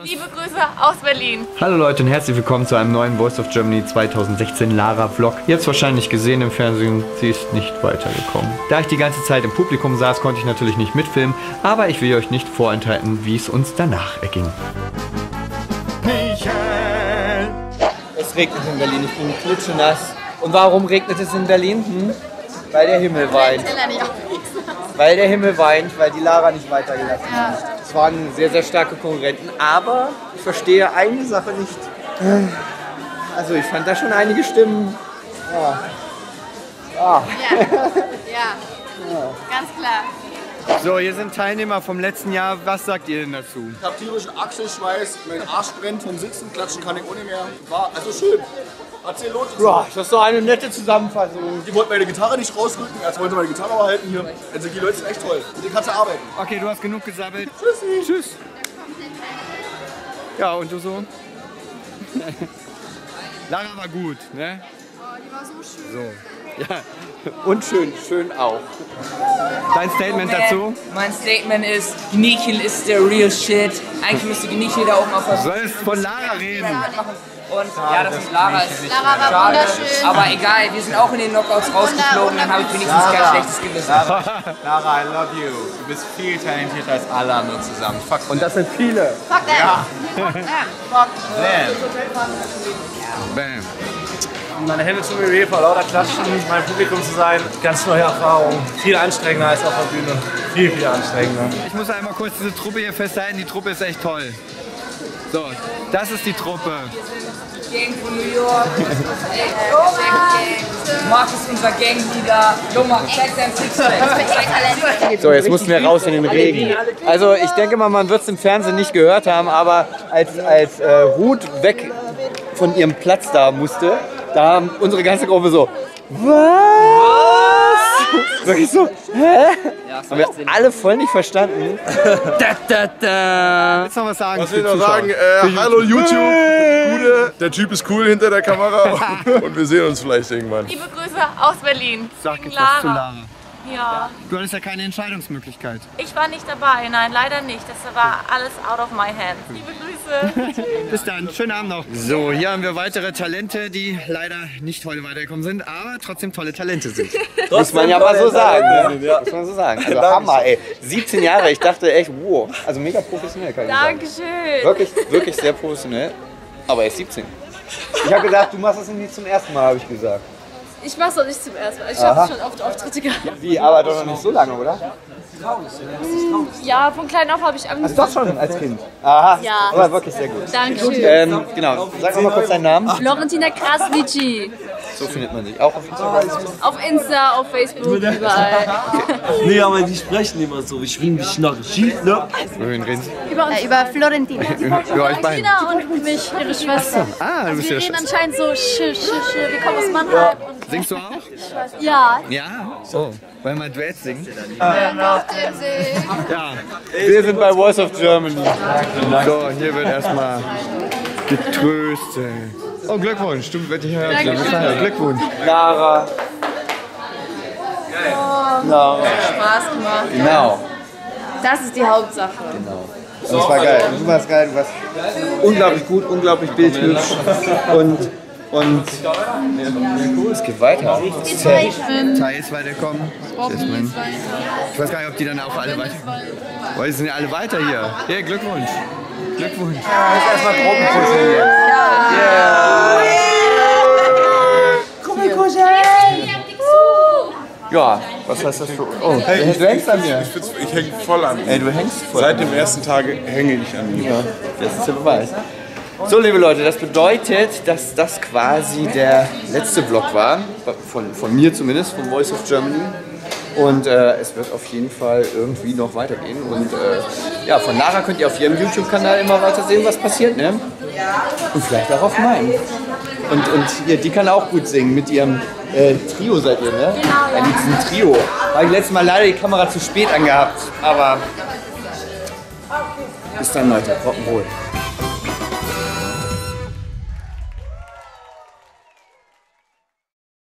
Liebe Grüße aus Berlin. Hallo Leute und herzlich willkommen zu einem neuen Voice of Germany 2016 Lara Vlog. Jetzt wahrscheinlich gesehen im Fernsehen, sie ist nicht weitergekommen. Da ich die ganze Zeit im Publikum saß, konnte ich natürlich nicht mitfilmen, aber ich will euch nicht vorenthalten, wie es uns danach erging. Michael! Es regnet in Berlin, ich bin klitschenass. Und warum regnet es in Berlin? Hm? Weil der Himmel weint. Weil der Himmel weint, weil die Lara nicht weitergelassen hat. Es waren sehr, sehr starke Konkurrenten, aber ich verstehe eine Sache nicht. Also ich fand da schon einige Stimmen. Ja. Ja. Ja, ja. ganz klar. So, hier sind Teilnehmer vom letzten Jahr. Was sagt ihr denn dazu? Ich habe tierischen Achselschweiß, mein Arsch brennt vom Sitzen, klatschen kann ich ohne mehr. War also schön. Hat sich lohnt. Ja, das ist doch eine nette Zusammenfassung. Die wollten meine Gitarre nicht rausrücken, als wollte meine Gitarre behalten hier. Also die Leute sind echt toll. Mit denen kannst du arbeiten. Okay, du hast genug gesammelt. Tschüssi. Tschüss. Ja, und du so? Lara war gut, ne? Die war so schön. So. Ja. Und schön, schön auch. Dein Statement dazu? Mein Statement ist, Gnichel ist der real shit. Eigentlich müsste Gnichel da oben auf Du der sollst von Lara reden. Und ja, das ist Lara. Ist Lara war schade. wunderschön. Aber egal, wir sind auch in den Knockouts rausgeflogen, dann habe ich wenigstens kein schlechtes Gewissen. Lara, I love you. Du bist viel talentierter als alle anderen zusammen. Fuck Und das sind viele. Fuck that. Ja. Fuck them. Bam. Bam. Meine Hände tun mir weh, vor lauter Klatschen, mein Publikum zu sein. Ganz neue Erfahrung. Viel anstrengender als auf der Bühne. Viel, viel anstrengender. Ich muss einmal kurz diese Truppe hier festhalten. Die Truppe ist echt toll. So, das ist die Truppe. Gang von New York. Marc ist unser Gangleader. Loma, zeig dein Sixpack. So, jetzt mussten wir raus in den Regen. Also ich denke mal, man wird es im Fernsehen nicht gehört haben, aber als, als äh, Ruth weg von ihrem Platz da musste, da haben unsere ganze Gruppe so, was? Wirklich so, hä? Haben wir alle voll nicht verstanden. da, da, da. Willst du noch was sagen? Was will ich noch sagen? Äh, hallo YouTube. Gute. Der Typ ist cool hinter der Kamera und wir sehen uns vielleicht irgendwann. Liebe Grüße aus Berlin. Sag jetzt was zu Lara. Ja, Du hattest ja keine Entscheidungsmöglichkeit. ich war nicht dabei. Nein, leider nicht. Das war alles out of my hands. Liebe Grüße. Bis dann, schönen Abend noch. So, hier haben wir weitere Talente, die leider nicht heute weitergekommen sind, aber trotzdem tolle Talente sind. Muss man ja mal so sagen. Ne? Muss man so sagen. Also Hammer, ey. 17 Jahre, ich dachte echt, wow. Also mega professionell, kann ich sagen. Dankeschön. Wirklich, wirklich sehr professionell. Aber er ist 17. Ich habe gesagt, du machst das nicht zum ersten Mal, habe ich gesagt. Ich mach's doch nicht zum ersten Mal. Ich habe schon oft Auftritte gehabt. Wie, aber doch noch nicht so lange, oder? Ja, von klein auf habe ich Also angefangen. doch schon als Kind. Aha, Ja. aber wirklich sehr gut. Dankeschön. Ähm, genau, sag noch mal kurz deinen Namen. Florentina Krasnici. So findet man sich auch auf Instagram. Auf Insta, auf Facebook, überall. Nee, aber die sprechen immer so. Ich schwing dich nach Schied, ne? Wohin reden Sie? Über, uns, Über Florentina. Über euch beiden. Tina und mich, ihre Schwester. Ah, du bist Wir ja reden anscheinend so sch, sch, sch. Wir kommen aus Mannheim. Singst du auch? ja. Ja. Oh, wollen wir Duett singen? See. Ja. Wir sind bei Voice of Germany. So, hier wird erstmal getröstet. Oh, Glückwunsch. Du wirst hier gefeiert. Glückwunsch. Lara. Lara. Spaß gemacht. Genau. Das ist die Hauptsache. Das war geil. Du warst geil. Du warst unglaublich gut, unglaublich bildhübsch. Und, und es geht weiter. Thai ist weiterkommen. Jasmin. Ich weiß gar nicht, ob die dann auch alle weiter. Oh, die sind ja alle weiter hier. Ja, Glückwunsch. Glückwunsch. Jetzt erstmal Gruppenkuscheln hier. Ja, was heißt das für. Oh, hey, du hängst an mir. Ich hänge voll an. Ey, du hängst voll. Seit dem ersten Tag hänge ich an mir. Ja, das ist der Beweis. So, liebe Leute, das bedeutet, dass das quasi der letzte Vlog war, von, von mir zumindest, von Voice of Germany. Und äh, es wird auf jeden Fall irgendwie noch weitergehen. Und äh, ja, von Lara könnt ihr auf ihrem YouTube-Kanal immer weiter sehen, was passiert, ne? Und vielleicht auch auf meinem. Und, und hier, die kann auch gut singen mit ihrem äh, Trio seid ihr, ne? Genau, ja. Mit diesem Trio. Habe ich letztes Mal leider die Kamera zu spät angehabt, aber bis dann, Leute. Rock'n'Roll.